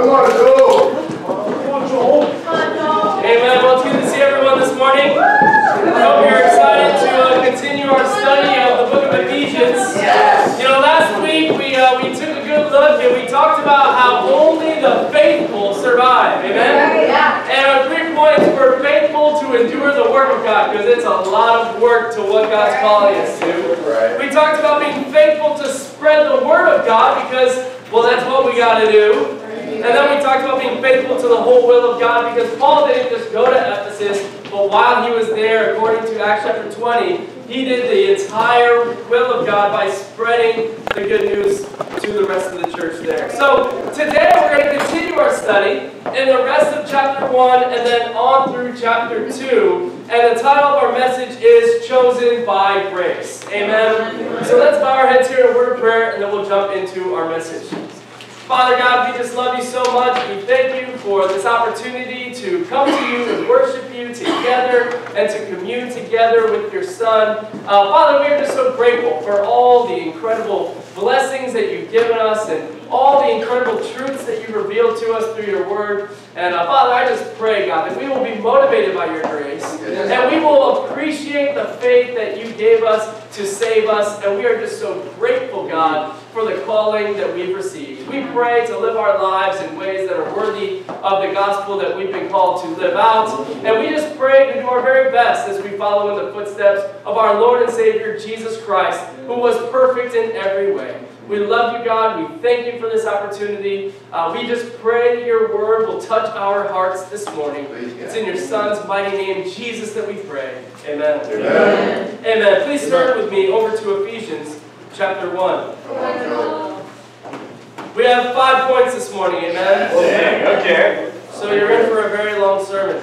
Come on, Joe. Amen. Well, it's good to see everyone this morning. I hope you're excited to uh, continue our study of the book of Ephesians. You know, last week we uh, we took a good look and we talked about how only the faithful survive. Amen. And our three points were faithful to endure the work of God because it's a lot of work to what God's calling us to. Right. We talked about being faithful to spread the word of God because, well, that's what we got to do. And then we talked about being faithful to the whole will of God because Paul didn't just go to Ephesus, but while he was there, according to Acts chapter 20, he did the entire will of God by spreading the good news to the rest of the church there. So today we're going to continue our study in the rest of chapter 1 and then on through chapter 2. And the title of our message is Chosen by Grace. Amen. So let's bow our heads here in a word of prayer and then we'll jump into our message. Father God, we just love you so much. We thank you for this opportunity to come to you and worship you together and to commune together with your Son. Uh, Father, we are just so grateful for all the incredible blessings that you've given us and all the incredible truths that you've revealed to us through your word. And uh, Father, I just pray, God, that we will be motivated by your grace and we will appreciate the faith that you gave us to save us. And we are just so grateful, God, for the calling that we've received. We pray to live our lives in ways that are worthy of the gospel that we've been called to live out. And we just pray to do our very best as we follow in the footsteps of our Lord and Savior, Jesus Christ, who was perfect in every way. We love you, God. We thank you for this opportunity. Uh, we just pray that your word will touch our hearts this morning. It's in your Son's mighty name, Jesus, that we pray. Amen. Amen. Amen. Please turn with me over to Ephesians chapter 1. Come on, Joe. We have five points this morning, amen? Dang, okay. So you're in for a very long sermon.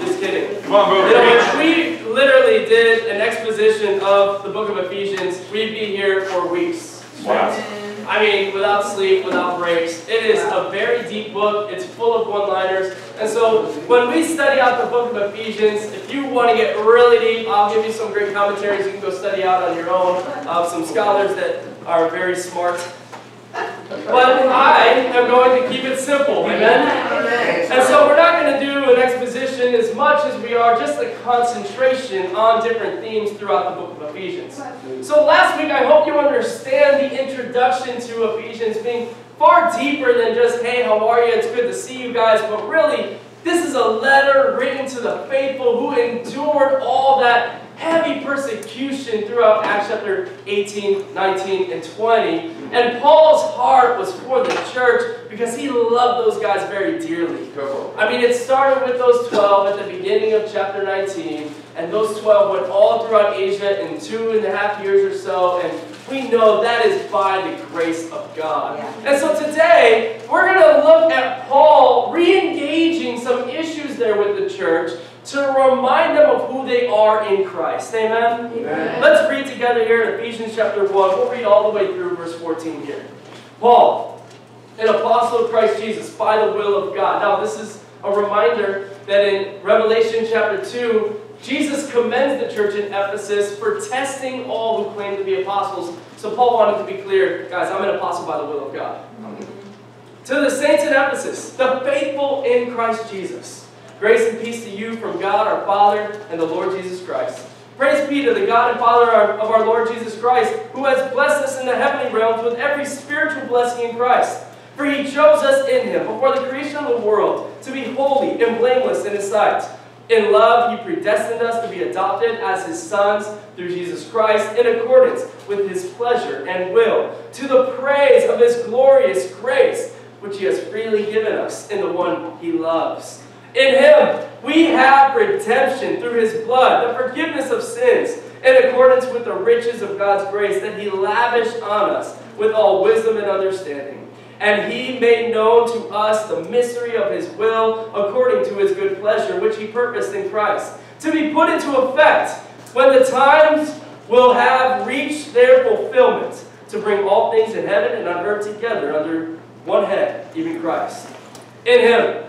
Just kidding. Come on, You know, if we literally did an exposition of the book of Ephesians, we'd be here for weeks. Wow. I mean, without sleep, without breaks. It is a very deep book. It's full of one-liners. And so when we study out the book of Ephesians, if you want to get really deep, I'll give you some great commentaries you can go study out on your own. Uh, some scholars that are very smart. But I am going to keep it simple. Amen? And so we're not going to do an exposition as much as we are just a concentration on different themes throughout the book of Ephesians. So last week, I hope you understand the introduction to Ephesians being far deeper than just, hey, how are you? It's good to see you guys. But really, this is a letter written to the faithful who endured all that heavy persecution throughout Acts chapter 18, 19, and 20. And Paul's heart was for the church because he loved those guys very dearly. I mean, it started with those 12 at the beginning of chapter 19, and those 12 went all throughout Asia in two and a half years or so, and we know that is by the grace of God. And so today, we're going to look at Paul re-engaging the church to remind them of who they are in Christ. Amen? Amen. Let's read together here in Ephesians chapter 1. We'll read all the way through verse 14 here. Paul, an apostle of Christ Jesus by the will of God. Now, this is a reminder that in Revelation chapter 2, Jesus commends the church in Ephesus for testing all who claim to be apostles. So Paul wanted to be clear, guys, I'm an apostle by the will of God. To the saints in Ephesus, the faithful in Christ Jesus, grace and peace to you from God our Father and the Lord Jesus Christ. Praise be to the God and Father of our Lord Jesus Christ, who has blessed us in the heavenly realms with every spiritual blessing in Christ. For he chose us in him before the creation of the world to be holy and blameless in his sight. In love, he predestined us to be adopted as his sons through Jesus Christ in accordance with his pleasure and will, to the praise of his glorious grace, which he has freely given us in the one he loves. In him, we have redemption through his blood, the forgiveness of sins, in accordance with the riches of God's grace that he lavished on us with all wisdom and understanding. And he made known to us the mystery of his will according to his good pleasure, which he purposed in Christ, to be put into effect when the times will have reached their fulfillment, to bring all things in heaven and on earth together under one head, even Christ. In him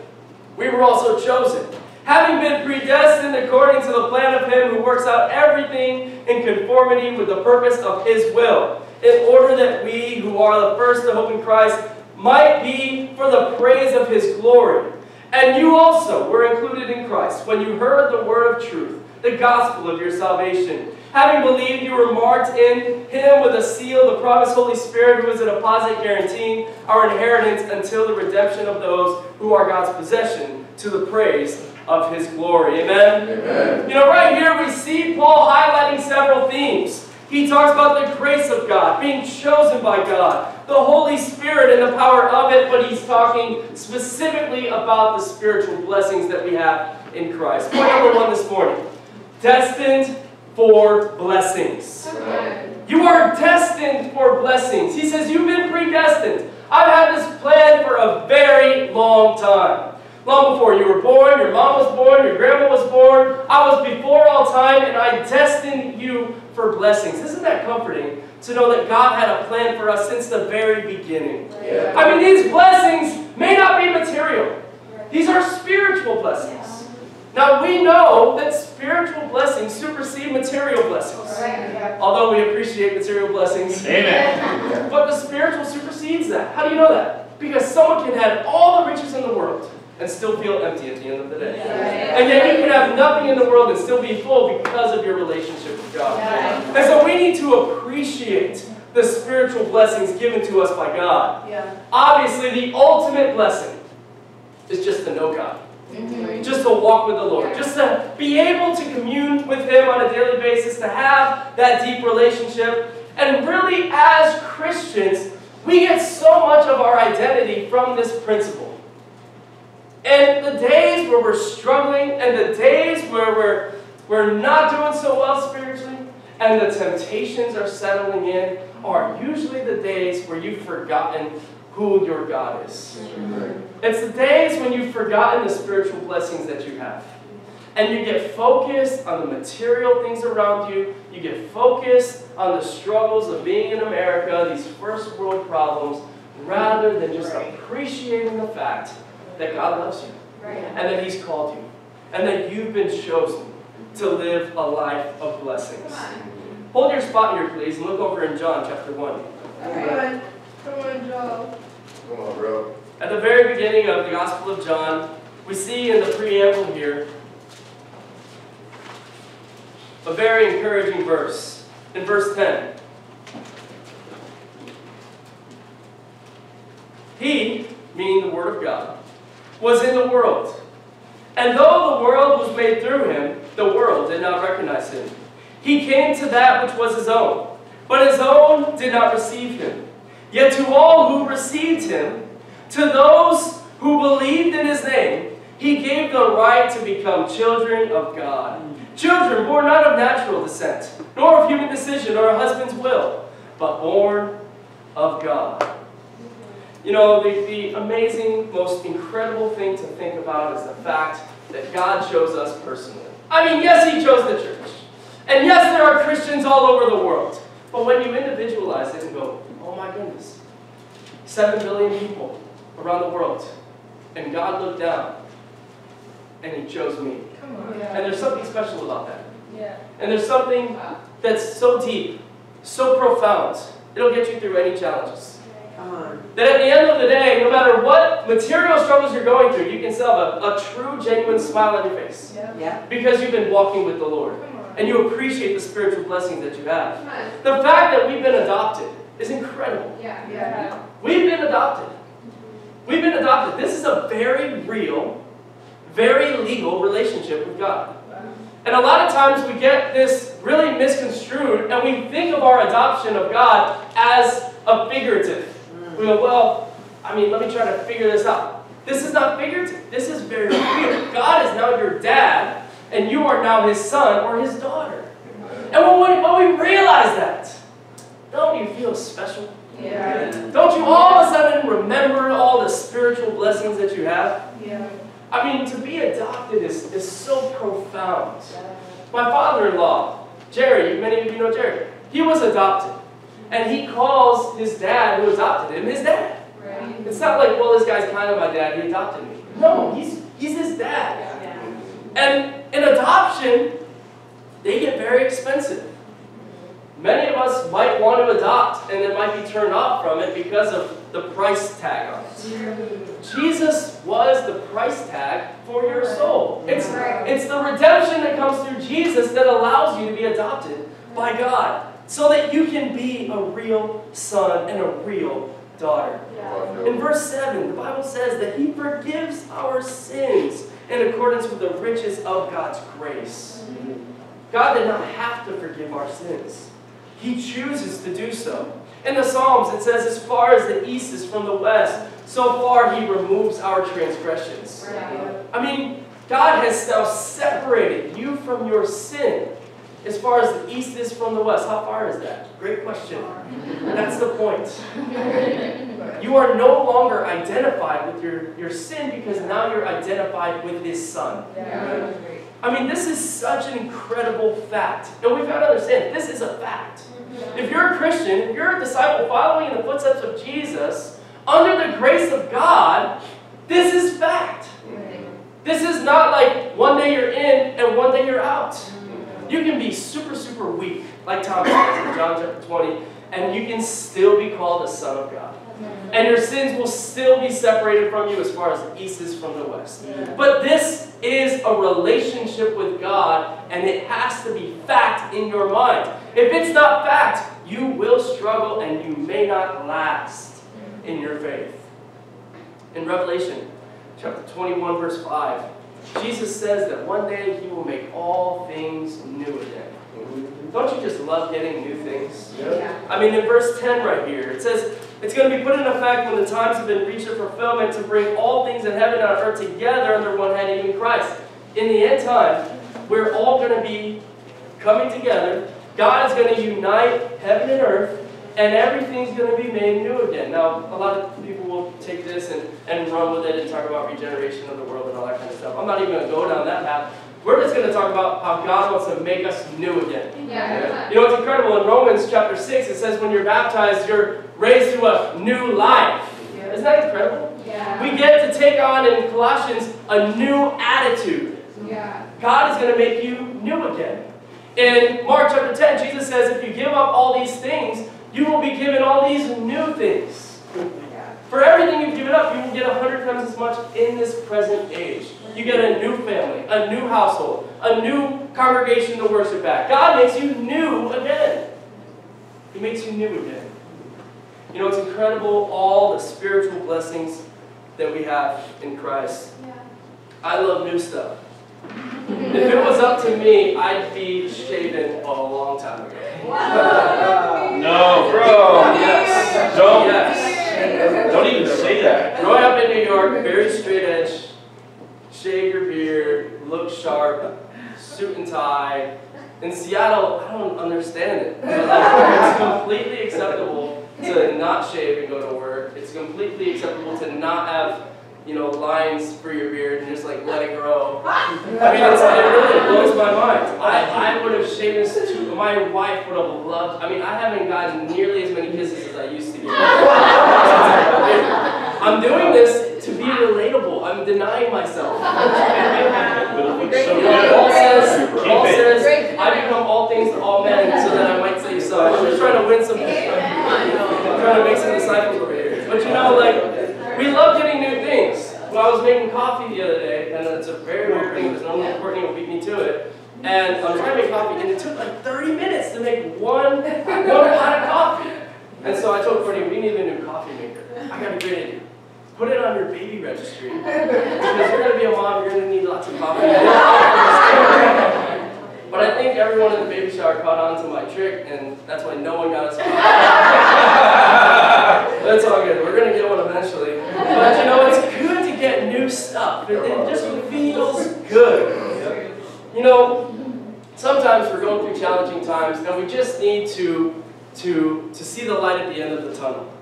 we were also chosen, having been predestined according to the plan of him who works out everything in conformity with the purpose of his will, in order that we who are the first to hope in Christ might be for the praise of his glory. And you also were included in Christ when you heard the word of truth, the gospel of your salvation. Having believed, you were marked in him with a seal, the promised Holy Spirit, who is a deposit guaranteeing our inheritance until the redemption of those who are God's possession to the praise of his glory. Amen? Amen. You know, right here we see Paul highlighting several themes. He talks about the grace of God, being chosen by God, the Holy Spirit and the power of it, but he's talking specifically about the spiritual blessings that we have in Christ. Point number one this morning destined for blessings. You are destined for blessings. He says, You've been predestined. I've had this plan for a very long time. Long before you were born, your mom was born, your grandma was born. I was before all time, and I destined you for blessings. Isn't that comforting to know that God had a plan for us since the very beginning? Yeah. I mean, these blessings may not be material, these are spiritual blessings. Now, we know that spiritual blessings supersede material blessings. Although we appreciate material blessings, Amen. but the spiritual supersedes that. How do you know that? Because someone can have all the riches in the world and still feel empty at the end of the day. And yet you can have nothing in the world and still be full because of your relationship with God. Yeah. And so we need to appreciate the spiritual blessings given to us by God. Obviously, the ultimate blessing is just to know God. Just to walk with the Lord. Just to be able to commune with Him on a daily basis, to have that deep relationship. And really, as Christians, we get so much of our identity from this principle. And the days where we're struggling, and the days where we're, we're not doing so well spiritually, and the temptations are settling in, are usually the days where you've forgotten who your God is. It's the days when you've forgotten the spiritual blessings that you have. And you get focused on the material things around you. You get focused on the struggles of being in America, these first world problems, rather than just Right. appreciating the fact that God loves you Right. and that He's called you and that you've been chosen to live a life of blessings. Hold your spot here, please, and look over in John chapter 1. Come on. Come Joe. Come on, bro. At the very beginning of the Gospel of John, we see in the preamble here a very encouraging verse. In verse 10, He, meaning the Word of God, was in the world. And though the world was made through him, the world did not recognize him. He came to that which was his own, but his own did not receive him. Yet to all who received him, to those who believed in his name, he gave the right to become children of God. Children born not of natural descent, nor of human decision or a husband's will, but born of God. You know, the, the amazing, most incredible thing to think about is the fact that God chose us personally. I mean, yes, He chose the church. And yes, there are Christians all over the world. But when you individualize it and go, goodness, seven billion people around the world, and God looked down and He chose me. Come on. And there's something special about that. Yeah. And there's something that's so deep, so profound, it'll get you through any challenges. That at the end of the day, no matter what material struggles you're going through, you can still have a, a true, genuine smile on your face. Yeah. Yeah. Because you've been walking with the Lord. And you appreciate the spiritual blessings that you have. The fact that we've been adopted is incredible. Yeah. Yeah. We've been adopted. We've been adopted. This is a very real, very legal relationship with God. And a lot of times we get this really misconstrued and we think of our adoption of God as a figurative. Mm. We go, well, I mean, let me try to figure this out. This is not figurative. This is very real. God is now your dad, and you are now his son or his daughter. And when we, when we realize that, don't you feel special? Yeah. Don't you all of a sudden remember all the spiritual blessings that you have? Yeah. I mean, to be adopted is, is so profound. My father-in-law, Jerry, many of you know Jerry, he was adopted. And he calls his dad, who adopted him, his dad. Right. It's not like, well, this guy's kind of my dad, he adopted me. No, he's, he's his dad. Yeah. And in adoption, they get very expensive. Many of us might want to adopt and then might be turned off from it because of the price tag on it. Jesus was the price tag for your soul. It's, it's the redemption that comes through Jesus that allows you to be adopted by God so that you can be a real son and a real daughter. In verse 7, the Bible says that He forgives our sins in accordance with the riches of God's grace. Mm-hmm. God did not have to forgive our sins, He chooses to do so. In the Psalms, it says, As far as the east is from the west, so far He removes our transgressions. I mean, God has now separated you from your sin. As far as the east is from the west, how far is that? Great question. That's the point. You are no longer identified with your, your sin because now you're identified with His Son. I mean, this is such an incredible fact. And we've got to understand, this is a fact. Mm-hmm. If you're a Christian, if you're a disciple following in the footsteps of Jesus, under the grace of God, this is fact. This is not like one day you're in and one day you're out. Mm-hmm. You can be super, super weak, like Thomas says in John chapter 20, and you can still be called a son of God. And your sins will still be separated from you as far as the east is from the west. But this is a relationship with God, and it has to be fact in your mind. If it's not fact, you will struggle and you may not last in your faith. In Revelation chapter 21, verse 5, Jesus says that one day he will make all things new again. Don't you just love getting new things? I mean, in verse 10 right here, it says, It's going to be put in effect when the times have been reached for fulfillment to bring all things in heaven and on earth together under one head, even Christ. In the end time, we're all going to be coming together. God is going to unite heaven and earth, and everything's going to be made new again. Now, a lot of people will take this and, and run with it and talk about regeneration of the world and all that kind of stuff. I'm not even going to go down that path. We're just going to talk about how God wants to make us new again. Yeah. You know, it's incredible. In Romans chapter 6, it says when you're baptized, you're raised to a new life. Isn't that incredible? Yeah. We get to take on in Colossians a new attitude. Yeah. God is going to make you new again. In Mark chapter 10, Jesus says, if you give up all these things, you will be given all these new things. Yeah. For everything you've given up, you will get a hundred times as much in this present age. You get a new family, a new household, a new congregation to worship at. God makes you new again. He makes you new again. You know, it's incredible all the spiritual blessings that we have in Christ. I love new stuff. If it was up to me, I'd be shaven a long time ago. No, bro. Yes. Don't. Yes. Don't even say that. Growing up in New York, very straight edge, shave your beard, look sharp, suit and tie. In Seattle, I don't understand it. But like, it's completely acceptable to not shave and go to work. It's completely acceptable to not have, you know, lines for your beard and just like let it grow. I mean, it's, it really blows my mind. I, I would have shaved this too. My wife would have loved. I mean, I haven't gotten nearly as many kisses as I used to get. I'm doing this to be relatable. I'm denying myself. But it looks so Paul good. says, Paul says, I become all things to all men so I'm just trying to win some. I'm trying to make some disciples over here. But you know, like, we love getting new things. Well, I was making coffee the other day, and it's a very weird thing because normally Courtney will beat me to it. And I was trying to make coffee, and it took like 30 minutes to make one, one pot of coffee. And so I told Courtney, we need a new coffee maker. I got a great idea. Put it on your baby registry. Because you're going to be a mom, you're going to need lots of coffee. But I think everyone in the baby shower caught on to my trick, and that's why no one got us coffee. That's all good. We're going to get one eventually. But you know, it's good to get new stuff. It, it just feels good. You know, sometimes we're going through challenging times, and we just need to, to, to see the light at the end of the tunnel.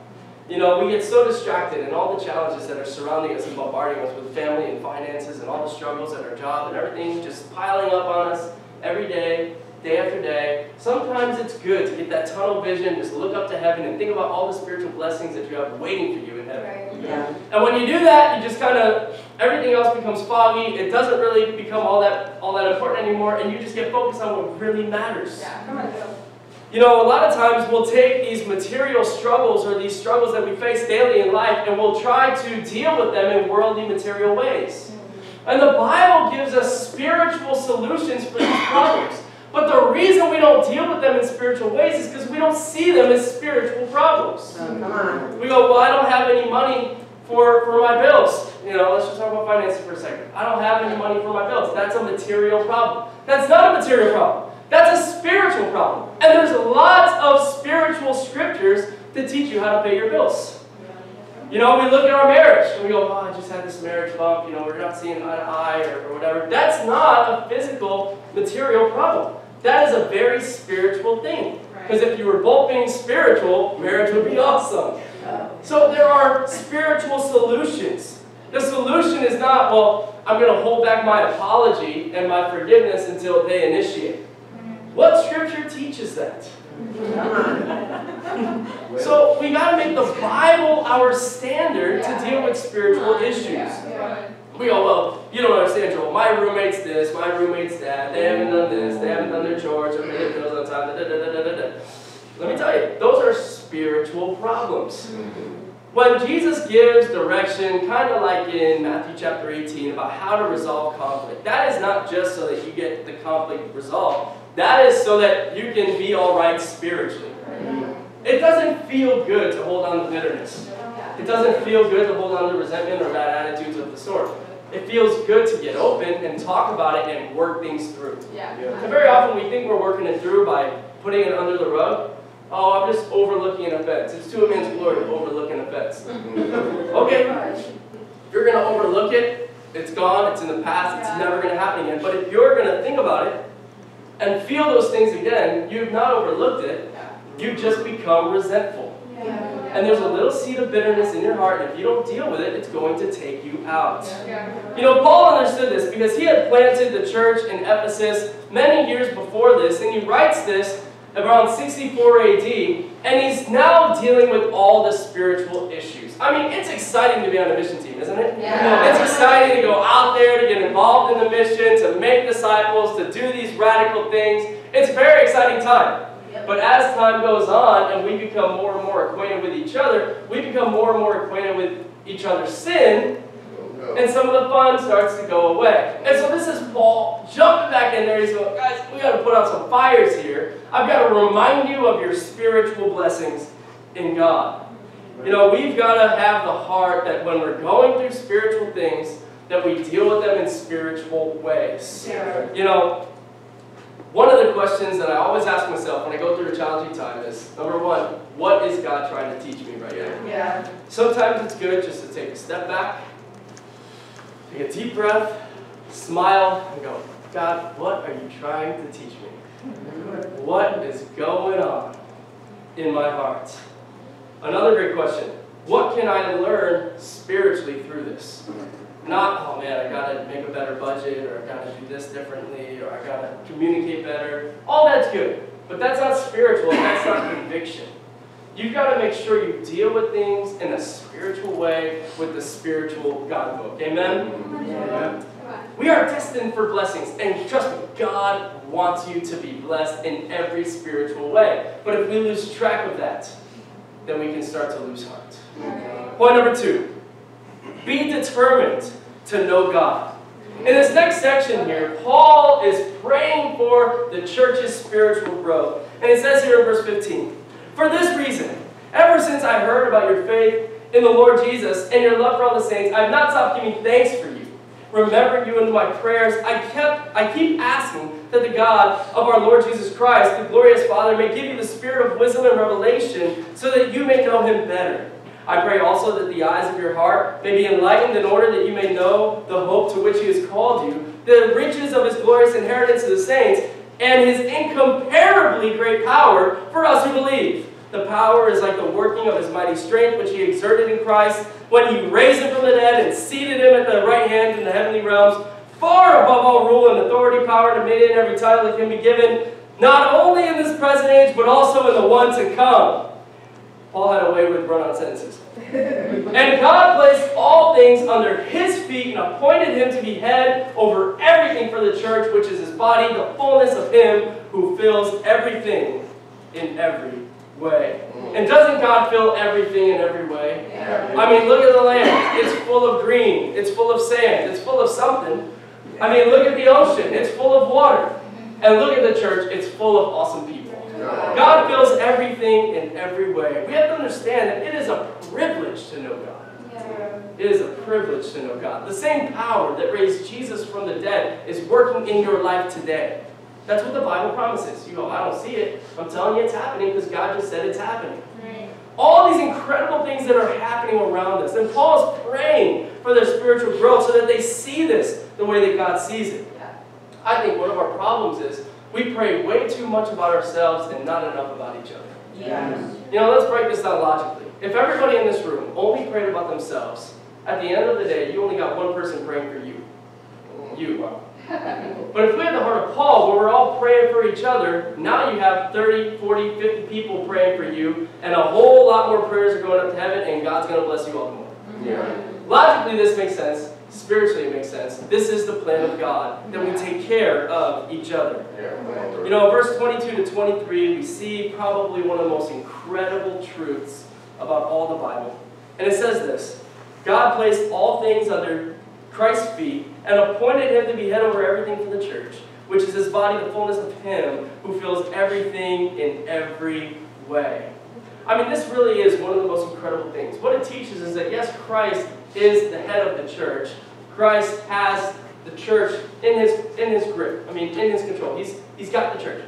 You know, we get so distracted in all the challenges that are surrounding us and bombarding us with family and finances and all the struggles at our job and everything just piling up on us every day, day after day. Sometimes it's good to get that tunnel vision, just look up to heaven and think about all the spiritual blessings that you have waiting for you in heaven. Yeah. And when you do that, you just kind of everything else becomes foggy. It doesn't really become all that all that important anymore, and you just get focused on what really matters. Yeah. Come on, Joe. You know, a lot of times we'll take these material struggles or these struggles that we face daily in life and we'll try to deal with them in worldly material ways. Mm-hmm. And the Bible gives us spiritual solutions for these problems. But the reason we don't deal with them in spiritual ways is because we don't see them as spiritual problems. Oh, come on. We go, well, I don't have any money for, for my bills. You know, let's just talk about finances for a second. I don't have any money for my bills. That's a material problem. That's not a material problem. That's a spiritual problem. And there's lots of spiritual scriptures to teach you how to pay your bills. You know, we look at our marriage and we go, oh, I just had this marriage bump, you know, we're not seeing eye to eye or, or whatever. That's not a physical, material problem. That is a very spiritual thing. Because if you were both being spiritual, marriage would be awesome. So there are spiritual solutions. The solution is not, well, I'm going to hold back my apology and my forgiveness until they initiate. Mm-hmm. What scripture teaches that? So we got to make the Bible our standard to deal with spiritual issues. We go, well, you don't understand, Joel. My roommate's this, my roommate's that. They haven't done this, they haven't done their chores, or their bills on time. Da, da, da. Let me tell you, those are spiritual problems. When Jesus gives direction, kind of like in Matthew chapter 18, about how to resolve conflict, that is not just so that you get the conflict resolved. That is so that you can be all right spiritually. It doesn't feel good to hold on to bitterness. It doesn't feel good to hold on to resentment or bad attitudes of the sort. It feels good to get open and talk about it and work things through. And very often we think we're working it through by putting it under the rug. Oh, I'm just overlooking an offense. It's to a man's glory to overlook an offense. Okay, you're going to overlook it, it's gone, it's in the past, it's never going to happen again. But if you're going to think about it and feel those things again, you've not overlooked it, You've just become resentful. And there's a little seed of bitterness in your heart, and if you don't deal with it, it's going to take you out. You know, Paul understood this because he had planted the church in Ephesus many years before this, and he writes this around 64 AD, and he's now dealing with all the spiritual issues. I mean, it's exciting to be on a mission team, isn't it? Yeah. It's exciting to go out there, to get involved in the mission, to make disciples, to do these radical things. It's a very exciting time. But as time goes on and we become more and more acquainted with each other, we become more and more acquainted with each other's sin, and some of the fun starts to go away. And so this is Paul jumping back in there. He's going, guys, we got to put out some fires here. I've got to remind you of your spiritual blessings in God. You know, we've got to have the heart that when we're going through spiritual things, that we deal with them in spiritual ways. You know, one of the questions that I always ask myself when I go through a challenging time is number one, what is God trying to teach me right now? Yeah. Sometimes it's good just to take a step back, take a deep breath, smile, and go, God, what are you trying to teach me? What is going on in my heart? Another great question what can I learn spiritually through this? Not, oh man, I gotta make a better budget, or I gotta do this differently, or I gotta communicate better. All that's good, but that's not spiritual, that's not conviction. You've got to make sure you deal with things in a spiritual way with the spiritual God book. Amen? Amen. We are destined for blessings, and trust me, God wants you to be blessed in every spiritual way. But if we lose track of that, then we can start to lose heart. Point number two be determined to know God. In this next section here, Paul is praying for the church's spiritual growth. And it says here in verse 15 For this reason, ever since I heard about your faith in the Lord Jesus and your love for all the saints, I have not stopped giving thanks for you. Remembering you in my prayers, I kept I keep asking that the God of our Lord Jesus Christ, the glorious Father, may give you the spirit of wisdom and revelation so that you may know him better. I pray also that the eyes of your heart may be enlightened in order that you may know the hope to which he has called you, the riches of his glorious inheritance to the saints, and his incomparably great power for us who believe. The power is like the working of his mighty strength, which he exerted in Christ when he raised him from the dead and seated him at the right hand in the heavenly realms, far above all rule and authority, power, and dominion, every title that can be given, not only in this present age, but also in the one to come. Paul had a way with run-on sentences. and God placed all things under his feet and appointed him to be head over everything for the church, which is his body, the fullness of him who fills everything in every way. Mm. And doesn't God fill everything in every way? Yeah. I mean, look at the land. It's full of green. It's full of sand. It's full of something. I mean, look at the ocean. It's full of water. And look at the church. It's full of awesome people. God fills everything in every way. We have to understand that it is a privilege to know God. Yeah. It is a privilege to know God. The same power that raised Jesus from the dead is working in your life today. That's what the Bible promises. You go, I don't see it. I'm telling you it's happening because God just said it's happening. Right. All these incredible things that are happening around us. And Paul's praying for their spiritual growth so that they see this the way that God sees it. Yeah. I think one of our problems is we pray way too much about ourselves and not enough about each other. Yeah. You know, let's break this down logically. If everybody in this room only prayed about themselves, at the end of the day, you only got one person praying for you. You. But if we have the heart of Paul, where we're all praying for each other, now you have 30, 40, 50 people praying for you, and a whole lot more prayers are going up to heaven, and God's going to bless you all the more. Yeah. Logically, this makes sense. Spiritually, it makes sense. This is the plan of God, that we take care of each other. Yeah. You know, verse 22 to 23, we see probably one of the most incredible truths about all the Bible. And it says this God placed all things under Christ's feet and appointed him to be head over everything for the church, which is his body, the fullness of him who fills everything in every way. I mean, this really is one of the most incredible things. What it teaches is that, yes, Christ is the head of the church. Christ has the church in his, in his grip. I mean, in his control. He's, he's got the church.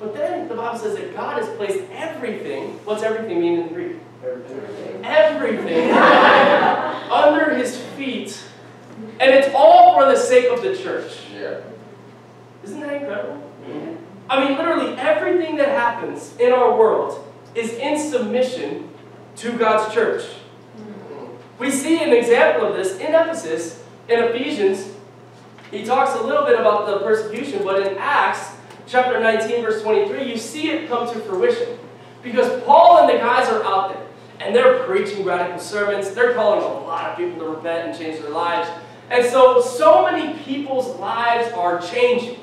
But then the Bible says that God has placed everything. What's everything mean in Greek? Everything under his feet. And it's all for the sake of the church. Yeah. Isn't that incredible? I mean, literally everything that happens in our world is in submission to God's church. We see an example of this in Ephesus, in Ephesians. He talks a little bit about the persecution, but in Acts chapter 19, verse 23, you see it come to fruition. Because Paul and the guys are out there, and they're preaching radical sermons. They're calling a lot of people to repent and change their lives. And so, so many people's lives are changing.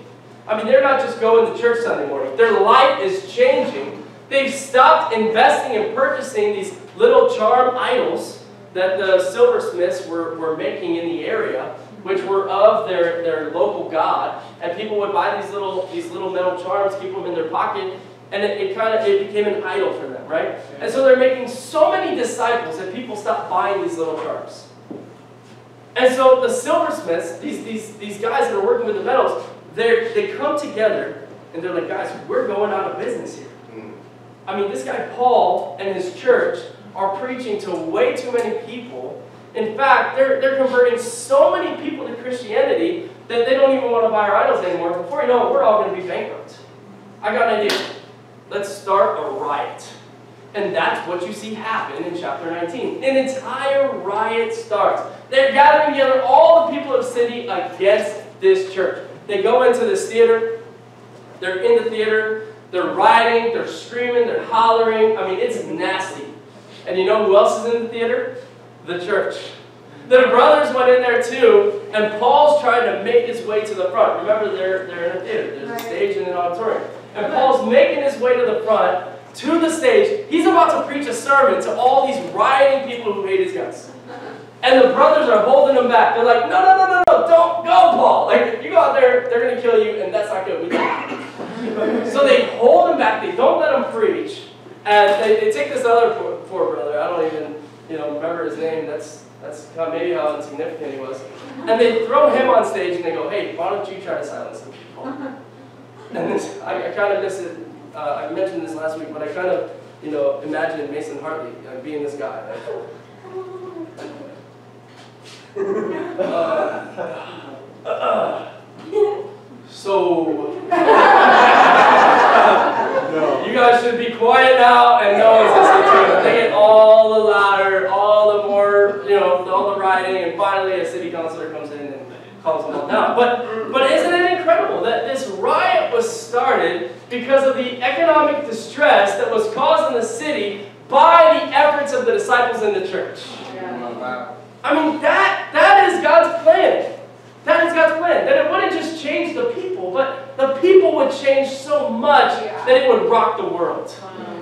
I mean, they're not just going to church Sunday morning. Their life is changing. They've stopped investing and purchasing these little charm idols that the silversmiths were, were making in the area, which were of their, their local god. And people would buy these little, these little metal charms, keep them in their pocket, and it, it kind of it became an idol for them, right? And so they're making so many disciples that people stop buying these little charms. And so the silversmiths, these, these, these guys that are working with the metals, they they come together and they're like, guys, we're going out of business here. Mm. I mean, this guy Paul and his church are preaching to way too many people. In fact, they're, they're converting so many people to Christianity that they don't even want to buy our idols anymore. Before you know it, we're all going to be bankrupt. I got an idea. Let's start a riot. And that's what you see happen in chapter 19. An entire riot starts. They're gathering together all the people of the city against this church. They go into this theater. They're in the theater. They're rioting. They're screaming. They're hollering. I mean, it's nasty. And you know who else is in the theater? The church. The brothers went in there too, and Paul's trying to make his way to the front. Remember, they're, they're in a theater. There's a stage and an auditorium. And Paul's making his way to the front, to the stage. He's about to preach a sermon to all these rioting people who hate his guts. And the brothers are holding him back. They're like, no, no, no, no, no, don't go, Paul. Like, you go out there, they're going to kill you, and that's not good. So they hold him back. They don't let him preach. And they, they take this other poor, poor brother. I don't even, you know, remember his name. That's that's maybe how insignificant he was. And they throw him on stage and they go, hey, why don't you try to silence the people? And this, I, I kind of miss it. Uh, I mentioned this last week, but I kind of, you know, imagined Mason Hartley like, being this guy. Uh, uh, so, you guys should be quiet now and no one's listening to it. They get all the louder, all the more, you know, all the rioting, and finally a city councilor comes in and calms them all down. But, but isn't it incredible that this riot was started because of the economic distress that was caused in the city by the efforts of the disciples in the church? I mean, that, that is God's plan. That is God's plan. That it wouldn't just change the people, but the people would change so much Yeah. that it would rock the world.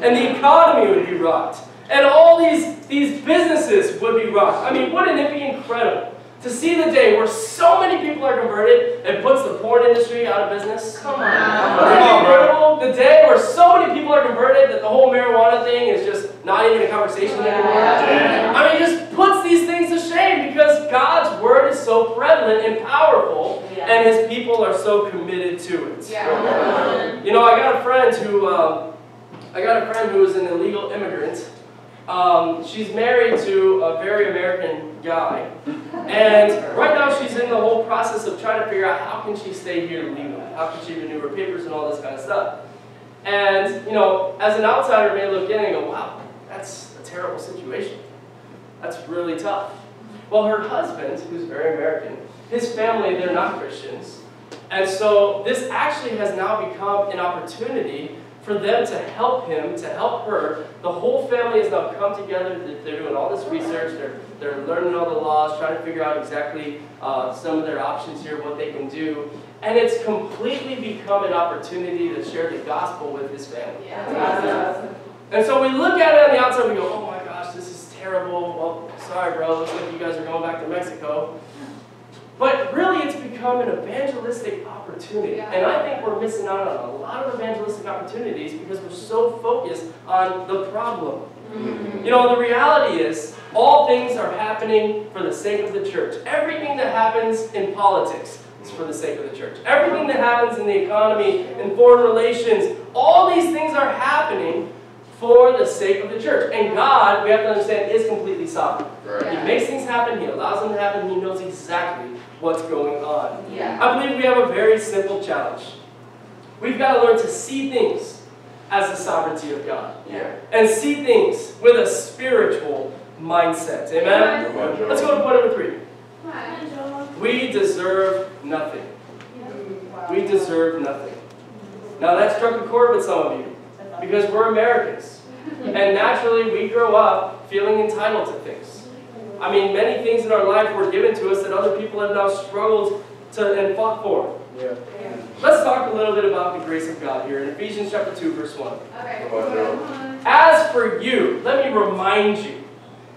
and the economy would be rocked, and all these, these businesses would be rocked. I mean, wouldn't it be incredible to see the day where so many people are converted and puts the porn industry out of business? Come Wouldn't on. it be incredible? The day where so many people are converted that the whole marijuana thing is just not even a conversation anymore. Yeah. I mean, it just puts these things to shame because God's word is so prevalent and powerful, and His people are so committed to it. Yeah. You know, I got a friend who, um, I got a friend who is an illegal immigrant. Um, she's married to a very American guy, and right now she's in the whole process of trying to figure out how can she stay here legally, how can she renew her papers and all this kind of stuff. And you know, as an outsider may look in and go, "Wow, that's a terrible situation. That's really tough." Well, her husband, who's very American, his family, they're not Christians. And so this actually has now become an opportunity for them to help him, to help her. The whole family has now come together. They're- doing all this research. They're, they're learning all the laws, trying to figure out exactly uh, some of their options here, what they can do. And it's completely become an opportunity to share the gospel with his family. Yeah. And so we look at it on the outside, we go, oh my gosh, this is terrible. Well, sorry, bro, looks like you guys are going back to Mexico. But really, it's become an evangelistic opportunity. Yeah. And I think we're missing out on a lot of evangelistic opportunities because we're so focused on the problem. Mm-hmm. You know, the reality is, all things are happening for the sake of the church. Everything that happens in politics is for the sake of the church. Everything that happens in the economy, in foreign relations, all these things are happening for the sake of the church. And God, we have to understand, is completely sovereign. He makes things happen, He allows them to happen, He knows exactly what's going on. Yeah. I believe we have a very simple challenge. We've got to learn to see things as the sovereignty of God Yeah. and see things with a spiritual mindset. Amen? Let's go to point number three. Come on, Joel. We deserve nothing. We deserve nothing. Now that struck a chord with some of you because we're Americans. And naturally, we grow up feeling entitled to things. I mean, many things in our life were given to us that other people have now struggled to and fought for. Let's talk a little bit about the grace of God here in Ephesians chapter 2, verse 1. Okay. On, Joe. Come on. As for you, let me remind you,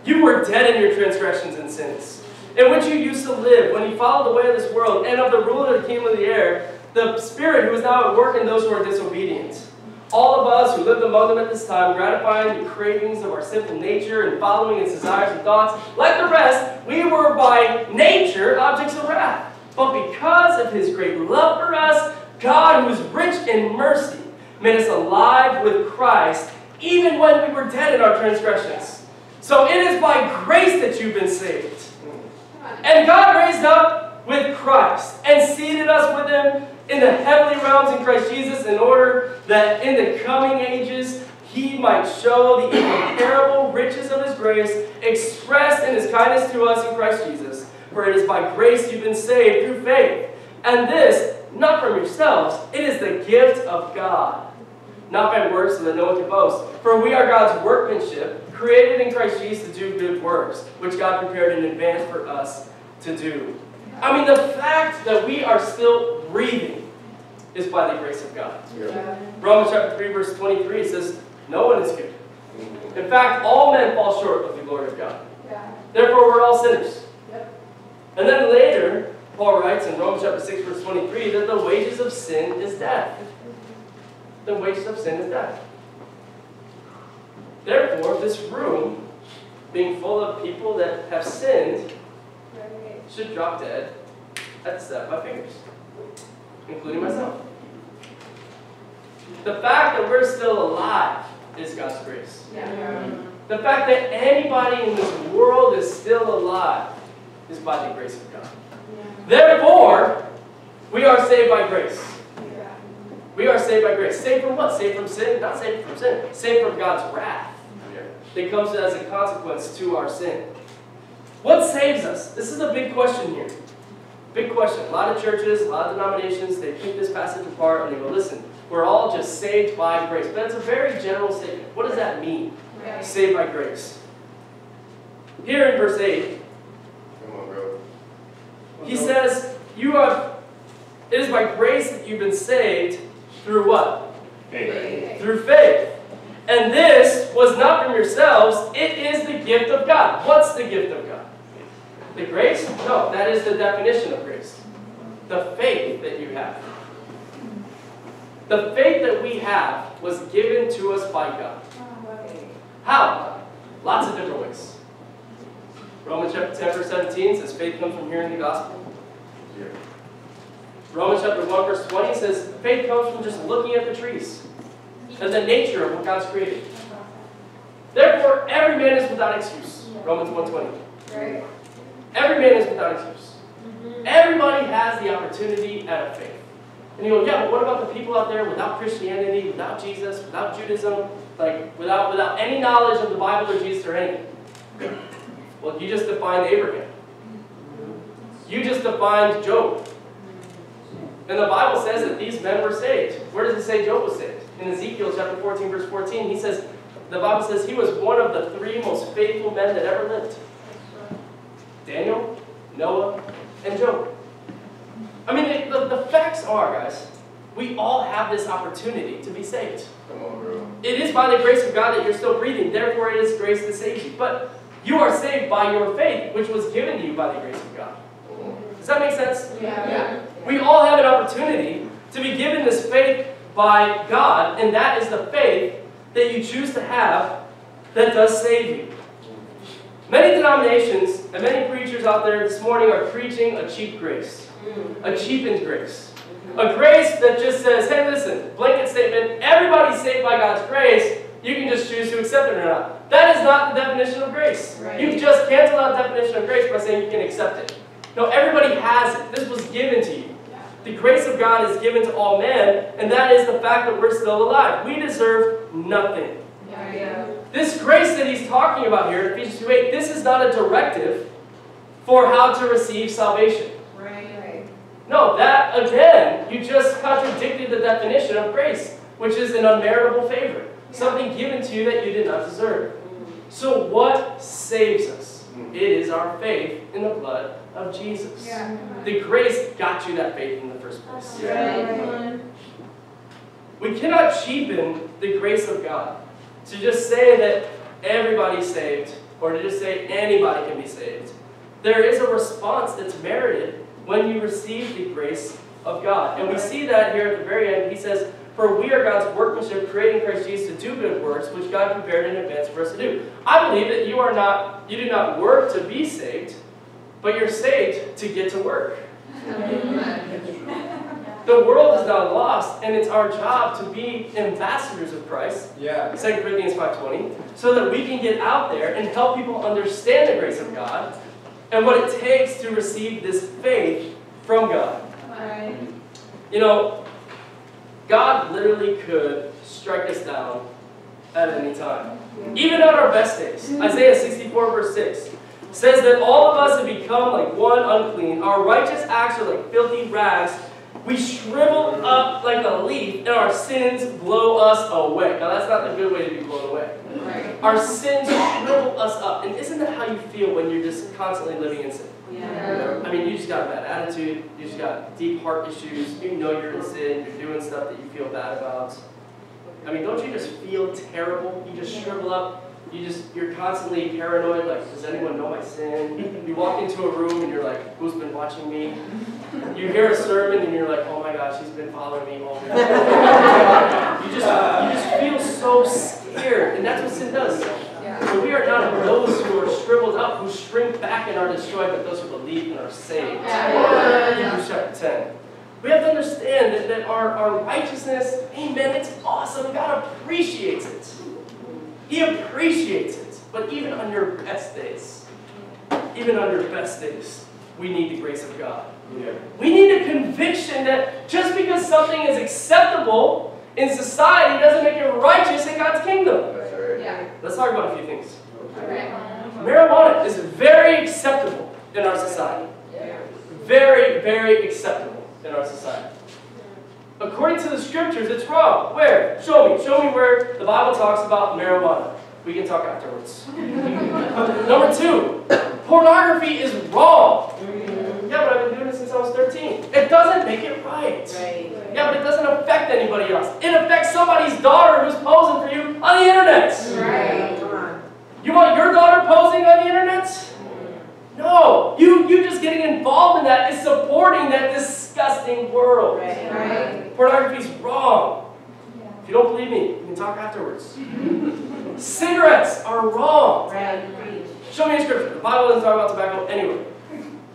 you were dead in your transgressions and sins, in which you used to live when you followed the way of this world and of the ruler of the kingdom of the air, the spirit who is now at work in those who are disobedient. All of us who lived among them at this time, gratifying the cravings of our sinful nature and following its desires and thoughts, like the rest, we were by nature objects of wrath. But because of his great love for us, God, who is rich in mercy, made us alive with Christ, even when we were dead in our transgressions. So it is by grace that you've been saved. And God raised up with Christ and seated us with him in the heavenly realms in Christ Jesus in order that in the coming ages he might show the incomparable riches of his grace expressed in his kindness to us in Christ Jesus. For it is by grace you've been saved through faith. And this, not from yourselves, it is the gift of God. Not by works so that no one can boast. For we are God's workmanship, created in Christ Jesus to do good works, which God prepared in advance for us to do. I mean, the fact that we are still breathing is by the grace of God. Yeah. Romans chapter 3, verse 23 says, No one is good. In fact, all men fall short of the glory of God. Yeah. Therefore, we're all sinners. Yep. And then later, Paul writes in Romans chapter 6, verse 23, that the wages of sin is death. The wages of sin is death. Therefore, this room, being full of people that have sinned. Should drop dead at the snap of my fingers, including myself. The fact that we're still alive is God's grace. Yeah. The fact that anybody in this world is still alive is by the grace of God. Therefore, we are saved by grace. Yeah. We are saved by grace. Saved from what? Saved from sin? Not saved from sin. Saved from God's wrath that comes as a consequence to our sin. What saves us? This is a big question here. Big question. A lot of churches, a lot of denominations, they pick this passage apart and they go, listen, we're all just saved by grace. But it's a very general statement. What does that mean? Right. Saved by grace. Here in verse 8, Come on, bro. he says, You have it is by grace that you've been saved through what? Hey. Through faith. And this was not from yourselves, it is the gift of God. What's the gift of God? The grace? No, that is the definition of grace. The faith that you have. The faith that we have was given to us by God. How? Lots of different ways. Romans chapter 10, verse 17 says faith comes from hearing the gospel. Yeah. Romans chapter 1, verse 20 says faith comes from just looking at the trees and the nature of what God's created. Therefore, every man is without excuse. Romans 1.20. Right. Every man is without excuse. Mm-hmm. Everybody has the opportunity at a faith. And you go, yeah, but what about the people out there without Christianity, without Jesus, without Judaism, like without without any knowledge of the Bible or Jesus or anything? Well, you just defined Abraham. You just defined Job. And the Bible says that these men were saved. Where does it say Job was saved? In Ezekiel chapter 14, verse 14, he says, the Bible says he was one of the three most faithful men that ever lived. Daniel, Noah, and Job. I mean, it, the, the facts are, guys, we all have this opportunity to be saved. Come on, bro. It is by the grace of God that you're still breathing. Therefore, it is grace that saves you. But you are saved by your faith, which was given to you by the grace of God. Does that make sense? Yeah. We all have an opportunity to be given this faith by God, and that is the faith that you choose to have that does save you. Many denominations and many preachers out there this morning are preaching a cheap grace, mm-hmm. a cheapened grace. A grace that just says, hey, listen, blanket statement, everybody's saved by God's grace, you can just choose to accept it or not. That is not the definition of grace. Right. You've just canceled out the definition of grace by saying you can accept it. No, everybody has it. This was given to you. The grace of God is given to all men, and that is the fact that we're still alive. We deserve nothing. Yeah. This grace that he's talking about here, Ephesians 2 8, this is not a directive for how to receive salvation. Right. No, that again, you just contradicted the definition of grace, which is an unmeritable favor, something given to you that you did not deserve. So, what saves us? Mm. It is our faith in the blood of Jesus. Yeah. The grace got you that faith in the first place. Right. We cannot cheapen the grace of God to just say that everybody's saved or to just say anybody can be saved. There is a response that's merited when you receive the grace of God. And we see that here at the very end. He says, For we are God's workmanship, creating Christ Jesus to do good works, which God prepared in advance for us to do. I believe that you are not, you do not work to be saved, but you're saved to get to work. The world is now lost, and it's our job to be ambassadors of Christ. Yeah. 2 Corinthians 5.20, so that we can get out there and help people understand the grace of God and what it takes to receive this faith from God. Right. You know, God literally could strike us down at any time. Even on our best days. Mm-hmm. Isaiah 64 verse 6 says that all of us have become like one unclean. Our righteous acts are like filthy rags. We shrivel up like a leaf, and our sins blow us away. Now, that's not the good way to be blown away. Right. Our sins shrivel us up. And isn't that how you feel when you're just constantly living in sin? Yeah. I mean, you just got a bad attitude, you just got deep heart issues, you know you're in sin, you're doing stuff that you feel bad about. I mean, don't you just feel terrible? You just shrivel up, you just, you're constantly paranoid, like, does anyone know my sin? You walk into a room and you're like, who's been watching me? You hear a sermon and you're like, oh my gosh, he's been following me all week. You just, you just feel so scared, and that's what sin does. So we are not those who are shriveled up, who shrink back and are destroyed, but those who believe and are saved. Yeah. Hebrews chapter 10. We have to understand that, that our, our righteousness, amen, it's awesome. God appreciates it. He appreciates it. But even on your best days, even on your best days, we need the grace of God. Yeah. We need a conviction that just because something is acceptable in society doesn't make it righteous in God's kingdom. That's right. Yeah. Let's talk about a few things. Okay. Marijuana is very acceptable in our society. Yeah. Very, very acceptable in our society. According to the scriptures, it's wrong. Where? Show me. Show me where the Bible talks about marijuana. We can talk afterwards. Number two, pornography is wrong. Yeah, but I've been doing it I was 13. It doesn't make it right. Right. Yeah, but it doesn't affect anybody else. It affects somebody's daughter who's posing for you on on the internet. Right. You want your daughter posing on the internet? No. You, you just getting involved in that is supporting that disgusting world. Right. Pornography is wrong. If you don't believe me, we can talk afterwards. Cigarettes are wrong. Right. Show me a scripture. The Bible doesn't talk about tobacco anyway.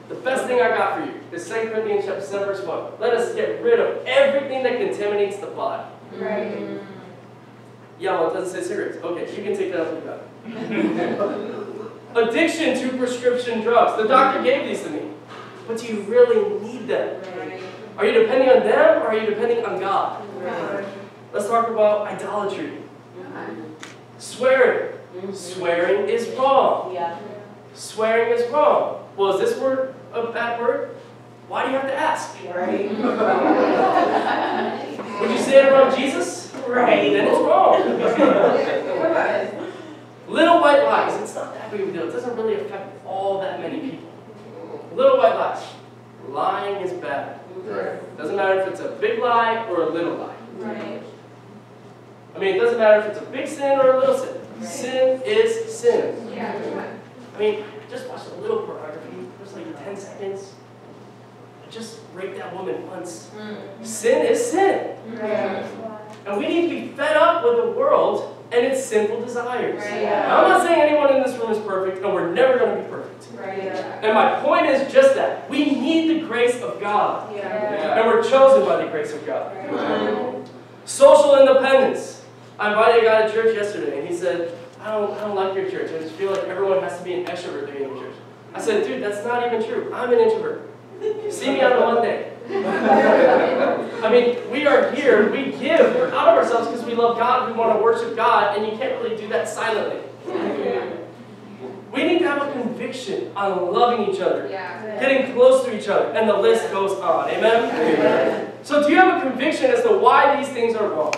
The best thing I got for you is 2 Corinthians chapter 7, verse 1. Let us get rid of everything that contaminates the body. Right. Mm. Yeah, well, it doesn't say cigarettes. Okay, you can take that up with God. Addiction to prescription drugs. The doctor gave these to me. But do you really need them? Are you depending on them or are you depending on God? Let's talk about idolatry. Swearing. Mm-hmm. Swearing is wrong. Yeah. Swearing is wrong. Well, is this word a bad word? Why do you have to ask? Right. Would you say it around Jesus? Right. Then it's wrong. Little white lies. It's not that big of a deal. It doesn't really affect all that many people. Little white lies. Lying is bad. Right. Doesn't matter if it's a big lie or a little lie. Right. I mean, it doesn't matter if it's a big sin or a little sin. Sin is sin. Yeah. I mean, just watch a little pornography. Just like 10 seconds. Just rape that woman once. Mm. Sin is sin. Right. And we need to be fed up with the world and its sinful desires. Right. Now, I'm not saying anyone in this room is perfect, and we're never going to be perfect. Right. And my point is just that. We need the grace of God. Yeah. And we're chosen by the grace of God. Social independence. I invited a guy to church yesterday, and he said, I don't, I don't like your church. I just feel like everyone has to be an extrovert to be in the church. I said, dude, that's not even true. I'm an introvert. See me on a Monday. I mean, we are here, we give, we're out of ourselves because we love God, we want to worship God, and you can't really do that silently. We need to have a conviction on loving each other, Yeah. getting close to each other, and the list goes on. Amen? So, do you have a conviction as to why these things are wrong?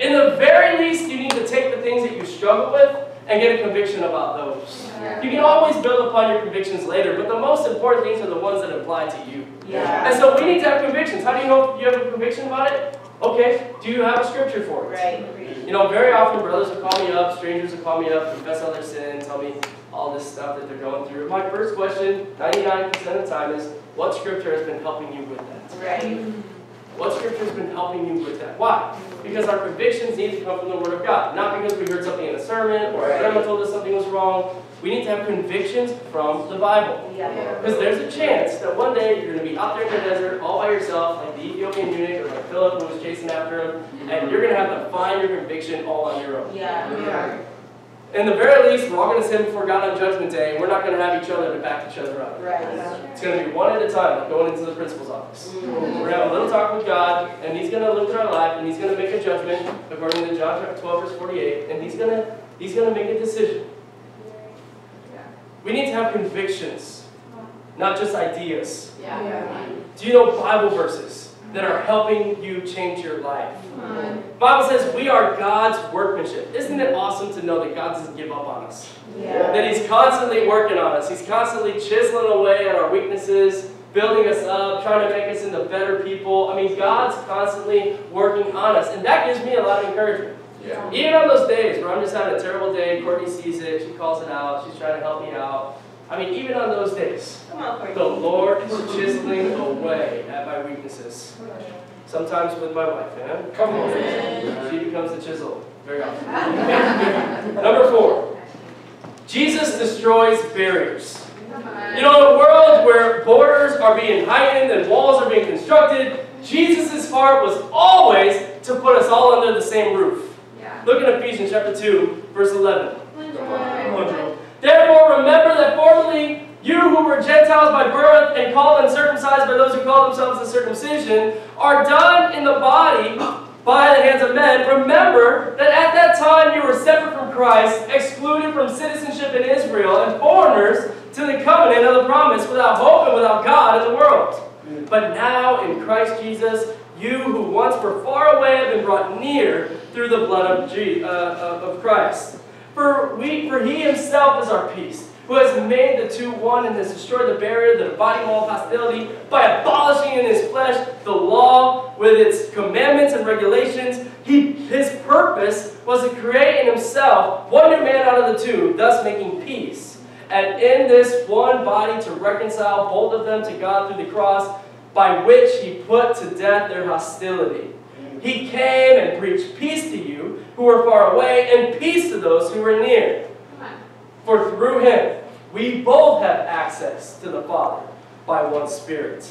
In the very least, you need to take the things that you struggle with and get a conviction about those. You can always build upon your convictions later, but the most important things are the ones that apply to you. Yeah. And so we need to have convictions. How do you know if you have a conviction about it? Okay, do you have a scripture for it? Right. You know, very often brothers will call me up, strangers will call me up, confess all their sin, tell me all this stuff that they're going through. My first question, 99% of the time, is what scripture has been helping you with that? Right. What scripture has been helping you with that? Why? Because our convictions need to come from the Word of God. Not because we heard something in a sermon or our grandma told us something was wrong. We need to have convictions from the Bible. Yeah. Because there's a chance that one day you're going to be out there in the desert all by yourself, like the Ethiopian eunuch or like Philip who was chasing after him, and you're going to have to find your conviction all on your own. Yeah. Yeah. In the very least, we're all going to stand before God on Judgment Day, and we're not going to have each other to back each other up. Right. It's going to be one at a time, like going into the principal's office. Mm-hmm. We're going to have a little talk with God, and He's going to look at our life, and He's going to make a judgment according to John chapter 12, verse 48, and He's going to He's going to make a decision. We need to have convictions, not just ideas. Yeah. Do you know Bible verses that are helping you change your life? Bible says we are God's workmanship. Isn't it awesome to know that God doesn't give up on us? Yeah. That He's constantly working on us. He's constantly chiseling away at our weaknesses, building us up, trying to make us into better people. I mean, God's constantly working on us. And that gives me a lot of encouragement. Yeah. Even on those days where I'm just having a terrible day, Courtney sees it, she calls it out, she's trying to help me out. I mean, even on those days, Come on, the Lord is chiseling away at my weaknesses. Sometimes with my wife, eh? Come on. She becomes the chisel very often. Number four, Jesus destroys barriers. You know, in a world where borders are being heightened and walls are being constructed, Jesus' heart was always to put us all under the same roof. Yeah. Look at Ephesians chapter 2, verse 11. Therefore, remember that formerly you who were Gentiles by birth and called uncircumcised by those who call themselves the circumcision are done in the body by the hands of men. Remember that at that time you were separate from Christ, excluded from citizenship in Israel, and foreigners to the covenant of the promise, without hope and without God in the world. But now in Christ Jesus, you who once were far away have been brought near through the blood of, uh, of Christ. For, we, for he himself is our peace, who has made the two one and has destroyed the barrier, the dividing wall of hostility, by abolishing in his flesh the law with its commandments and regulations. He, his purpose was to create in himself one new man out of the two, thus making peace. And in this one body to reconcile both of them to God through the cross, by which he put to death their hostility. He came and preached peace to you who were far away, and peace to those who were near. For through him we both have access to the Father by one Spirit.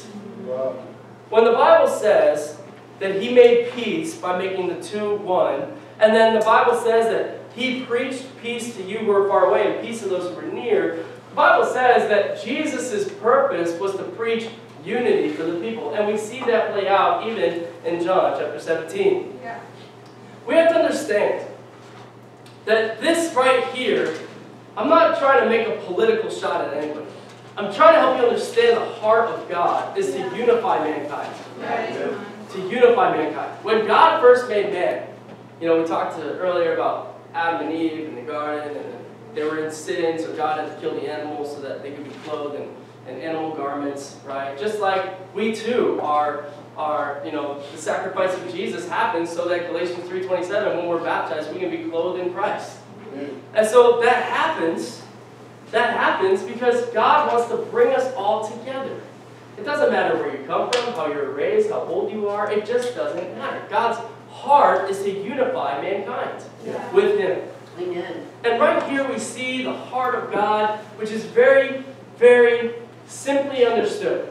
When the Bible says that he made peace by making the two one, and then the Bible says that he preached peace to you who were far away and peace to those who were near, the Bible says that Jesus' purpose was to preach unity for the people. And we see that play out even in John chapter 17. Yeah. We have to understand that this right here, I'm not trying to make a political shot at anybody. I'm trying to help you understand the heart of God is to unify mankind. Right. To unify mankind. When God first made man, you know, we talked to earlier about Adam and Eve in the garden, and they were in sin, so God had to kill the animals so that they could be clothed in, in animal garments, right? Just like we too are, are, you know, the sacrifice of Jesus happens so that Galatians 3.27, when we're baptized, we can be clothed in Christ. And so that happens, that happens because God wants to bring us all together. It doesn't matter where you come from, how you're raised, how old you are, it just doesn't matter. God's heart is to unify mankind Yeah. with Him. Amen. And right here we see the heart of God, which is very, very simply understood.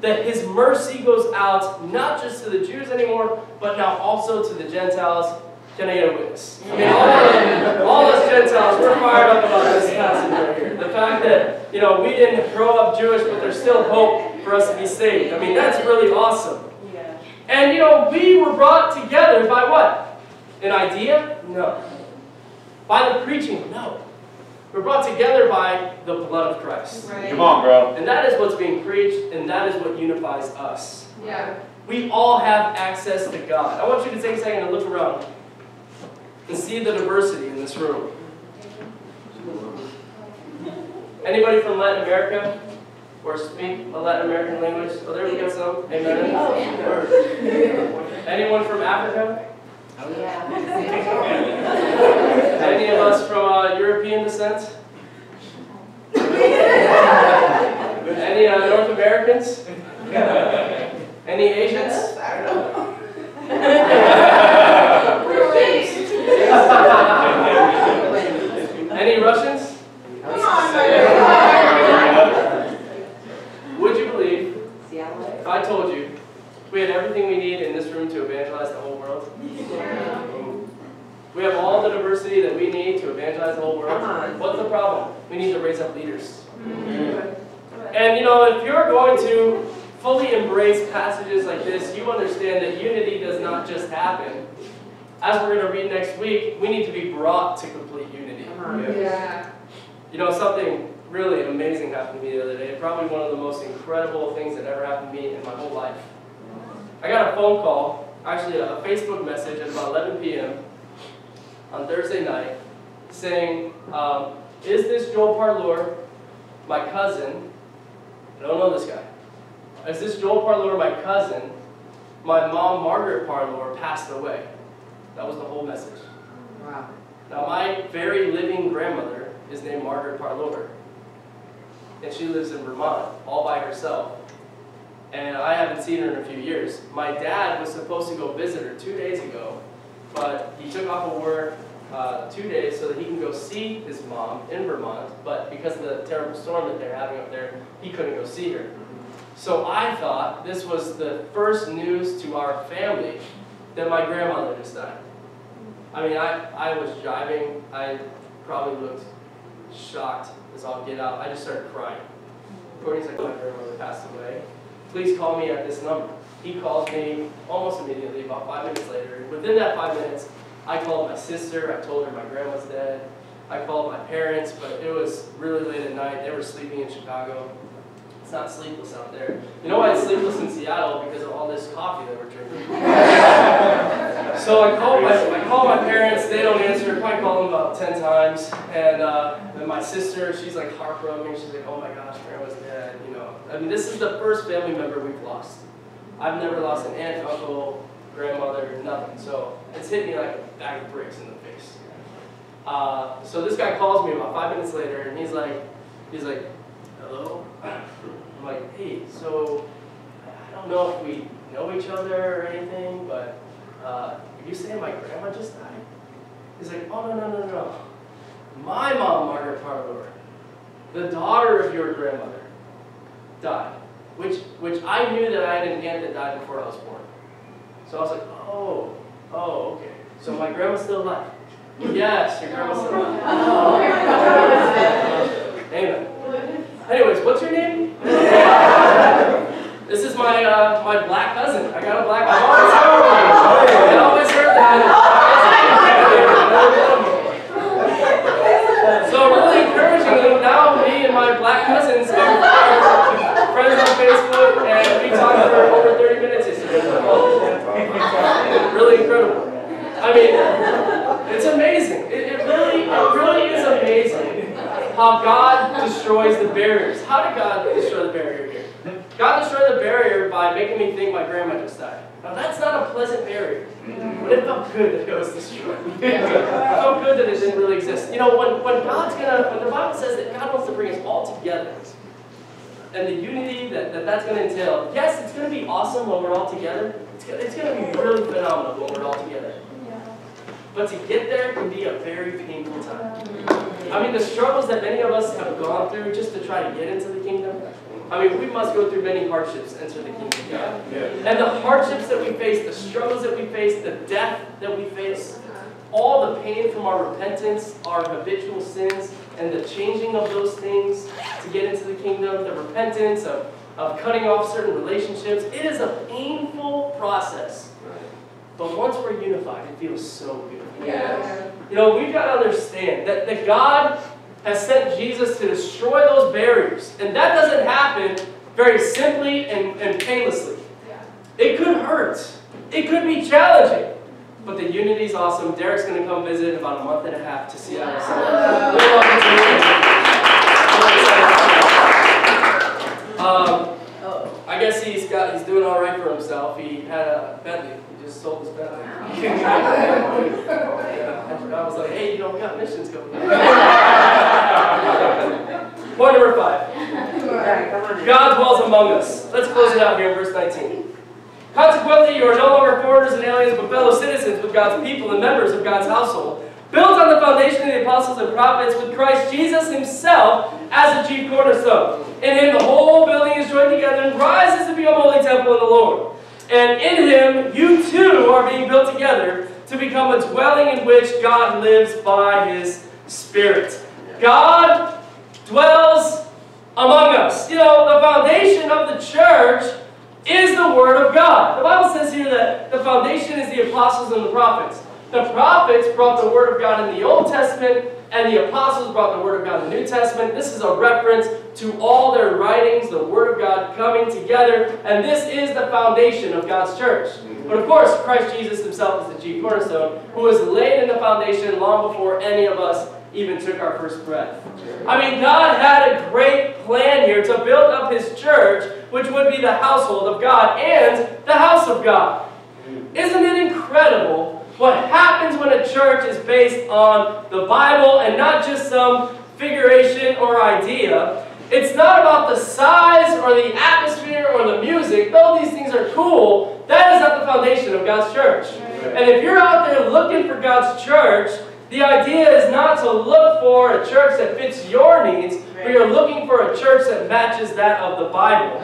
That His mercy goes out not just to the Jews anymore, but now also to the Gentiles. Can I get a witness? I mean, all, of, all us Gentiles, we're fired up about this passage right here. The fact that, you know, we didn't grow up Jewish, but there's still hope for us to be saved. I mean, that's really awesome. Yeah. And you know, we were brought together by what? An idea? No. By the preaching? No. We're brought together by the blood of Christ. Right. Come on, bro. And that is what's being preached, and that is what unifies us. Yeah. We all have access to God. I want you to take a second and look around and see the diversity in this room. Anybody from Latin America? Or speak a Latin American language? Oh, there we go, some. Amen. Oh, Anyone from Africa? Yeah. Any of us from uh, European descent? Any uh, North Americans? Any Asians? I don't know. Any Russians? Come on, Would you believe if I told you we had everything we need in this room to evangelize the whole world? We have all the diversity that we need to the whole world. What's the problem? We need to raise up leaders. And you know, if you're going to fully embrace passages like this, you understand that unity does not just happen. As we're going to read next week, we need to be brought to complete unity. Come. Yeah. You know, something really amazing happened to me the other day. Probably one of the most incredible things that ever happened to me in my whole life. I got a phone call, actually a Facebook message at about 11 p.m. on Thursday night saying, um, Is this Joel Parlour, my cousin? I don't know this guy. Is this Joel Parlour, my cousin? My mom, Margaret Parlour, passed away. That was the whole message. Wow. Now, my very living grandmother is named Margaret Parlour. And she lives in Vermont, all by herself. And I haven't seen her in a few years. My dad was supposed to go visit her two days ago, but he took off of work uh, two days so that he can go see his mom in Vermont. But because of the terrible storm that they're having up there, he couldn't go see her. So I thought this was the first news to our family that my grandmother just died. I mean, I, I was driving. I probably looked shocked as all get out. I just started crying. Courtney's like, my grandmother passed away. Please call me at this number. He calls me almost immediately, about five minutes later. Within that five minutes, I called my sister. I told her my grandma's dead. I called my parents, but it was really late at night. They were sleeping in Chicago. It's not sleepless out there. You know why it's sleepless in Seattle? Because of all this coffee that we're drinking. So I call my I call my parents. They don't answer. I call them about ten times. And uh, then my sister, she's like heartbroken. She's like, "Oh my gosh, grandma's dead." You know, I mean, this is the first family member we've lost. I've never lost an aunt, uncle, grandmother, nothing. So it's hit me like a bag of bricks in the face. Uh, so this guy calls me about five minutes later, and he's like, he's like, "Hello." I'm like, "Hey, so I don't know if we know each other or anything, but uh, are you saying my grandma just died?" He's like, "Oh no no no no, my mom, Margaret Parlour, the daughter of your grandmother, died." Which, which I knew that I had an aunt that died before I was born. So I was like, oh, oh, okay. So my grandma's still alive. Yes, your grandma's still alive. Amen. Anyways, what's your name? this is my uh, my black cousin. I got a black. I always heard I always heard that. So really encouragingly, now me and my black cousins are friends on Facebook, and we talked for over 30 minutes yesterday. Really incredible. I mean, it's amazing. It, it really, it really is amazing how God destroys the barriers. How did God destroy the barrier here? God destroyed the barrier by making me think my grandma just died. Now that's not a pleasant barrier, but it felt good that it was destroyed. it felt good that it didn't really exist. You know, when, when God's gonna, when the Bible says that God wants to bring us all together, and the unity that, that that's going to entail. Yes, it's going to be awesome when we're all together. It's going, it's going to be really phenomenal when we're all together. But to get there can be a very painful time. I mean, the struggles that many of us have gone through just to try to get into the kingdom. I mean, we must go through many hardships to enter the kingdom of God. And the hardships that we face, the struggles that we face, the death that we face, all the pain from our repentance, our habitual sins, and the changing of those things to get into the kingdom, the repentance of, of cutting off certain relationships. It is a painful process. But once we're unified, it feels so good. Yeah. You know, we've got to understand that, that God has sent Jesus to destroy those barriers. And that doesn't happen very simply and, and painlessly. It could hurt. It could be challenging. But the unity is awesome. Derek's going to come visit in about a month and a half to see us. Um, I guess he's got he's doing all right for himself. He had a Bentley. He just sold his Bentley. yeah, I was like, hey, you know, we got missions coming. Point number five. God dwells among us. Let's close it out here in verse 19. Consequently, you are no longer foreigners and aliens, but fellow citizens with God's people and members of God's household, built on the foundation of the apostles and prophets, with Christ Jesus himself as the chief cornerstone. In him the whole building is joined together and rises to be a holy temple in the Lord. And in him you too are being built together to become a dwelling in which God lives by his Spirit. God dwells among us. You know, the foundation of the church is the Word of God. The Bible says here that the foundation is the apostles and the prophets. The prophets brought the Word of God in the Old Testament, and the apostles brought the Word of God in the New Testament. This is a reference to all their writings, the Word of God coming together, and this is the foundation of God's church. But of course, Christ Jesus himself is the chief cornerstone, who was laid in the foundation long before any of us even took our first breath. I mean, God had a great plan here to build up his church, which would be the household of God and the house of God. Isn't it incredible what happens when a church is based on the Bible and not just some figuration or idea? It's not about the size or the atmosphere or the music, though these things are cool. That is not the foundation of God's church. And if you're out there looking for God's church, the idea is not to look for a church that fits your needs, but you're looking for a church that matches that of the Bible.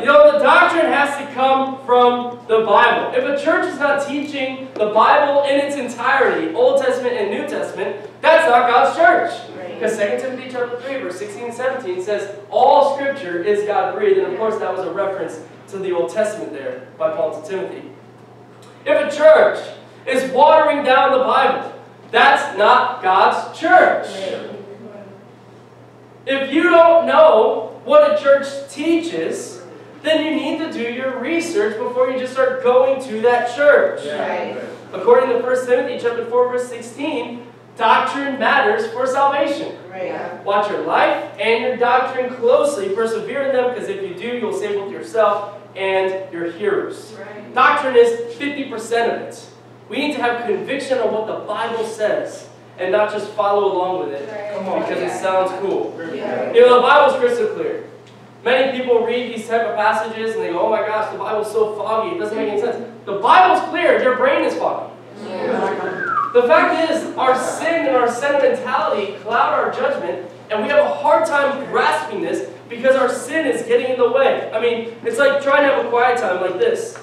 You know, the doctrine has to come from the Bible. If a church is not teaching the Bible in its entirety, Old Testament and New Testament, that's not God's church. Because 2 Timothy chapter 3, verse 16 and 17 says, all scripture is God-breathed. And of course, that was a reference to the Old Testament there by Paul to Timothy. If a church is watering down the Bible, that's not God's church. If you don't know what a church teaches, then you need to do your research before you just start going to that church. Right. According to 1 Timothy chapter 4, verse 16, doctrine matters for salvation. Right. Watch your life and your doctrine closely. Persevere in them, because if you do, you'll save both yourself and your hearers. Right. Doctrine is 50% of it. We need to have conviction on what the Bible says and not just follow along with it Come on. because it sounds cool. Yeah. You know, the Bible's crystal clear. Many people read these type of passages and they go, oh my gosh, the Bible's so foggy, it doesn't make any sense. The Bible's clear, your brain is foggy. The fact is, our sin and our sentimentality cloud our judgment, and we have a hard time grasping this because our sin is getting in the way. I mean, it's like trying to have a quiet time like this.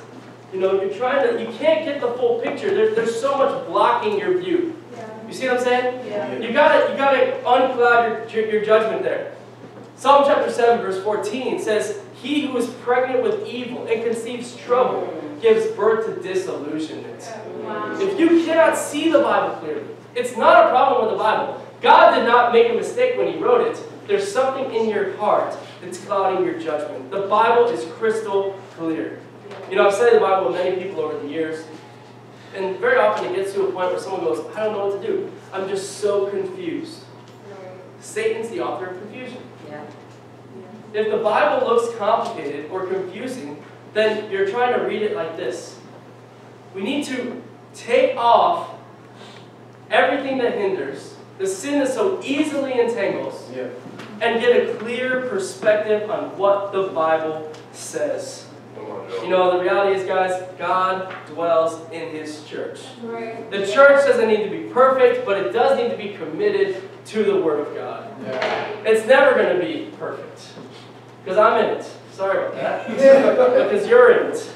You know, you're trying to, you can't get the full picture. There, there's so much blocking your view. You see what I'm saying? Yeah. You gotta, you gotta uncloud your, your judgment there. Psalm chapter 7, verse 14 says, He who is pregnant with evil and conceives trouble gives birth to disillusionment. Wow. If you cannot see the Bible clearly, it's not a problem with the Bible. God did not make a mistake when He wrote it. There's something in your heart that's clouding your judgment. The Bible is crystal clear. You know, I've studied the Bible with many people over the years, and very often it gets to a point where someone goes, I don't know what to do. I'm just so confused. Satan's the author of confusion. Yeah. If the Bible looks complicated or confusing, then you're trying to read it like this. We need to take off everything that hinders, the sin that so easily entangles, Yeah. and get a clear perspective on what the Bible says. Come on, Joe. You know, the reality is, guys, God dwells in His church. Right. The church doesn't need to be perfect, but it does need to be committed to the Word of God. Yeah. It's never going to be perfect. Because I'm in it. Sorry about that. because you're in it.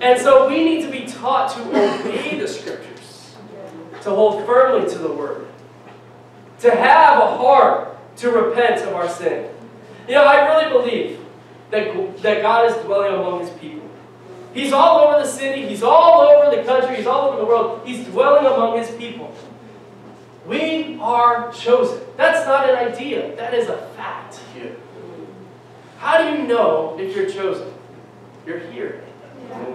And so we need to be taught to obey the Scriptures, to hold firmly to the Word, to have a heart to repent of our sin. You know, I really believe that, that God is dwelling among His people. He's all over the city, He's all over the country, He's all over the world. He's dwelling among His people. We are chosen. That's not an idea, that is a fact. Yeah. How do you know if you're chosen? You're here. Yeah.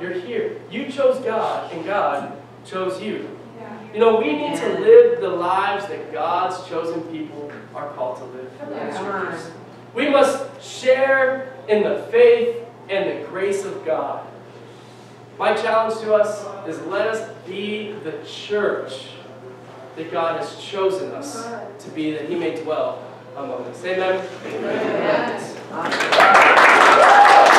You're here. You chose God, and God chose you. Yeah. You know, we need to live the lives that God's chosen people are called to live. We must share in the faith and the grace of God. My challenge to us is let us be the church that God has chosen us to be, that He may dwell among us. Amen. Amen. Awesome.